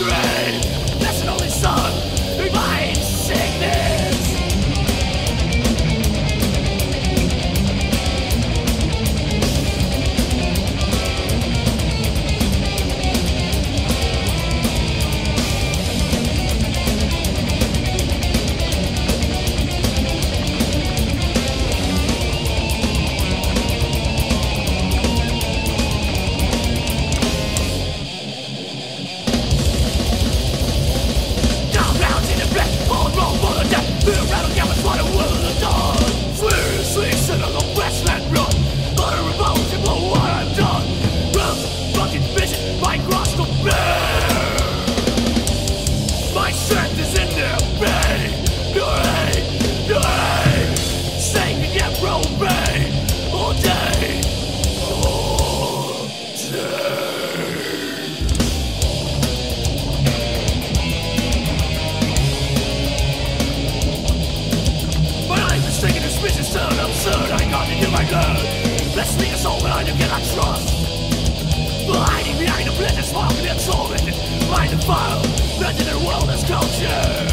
children which is so absurd. I got it in my blood. Let's leave us all I don't get I trust. Hiding behind a blended spark and absorbent Mind and fire, bending the world as culture.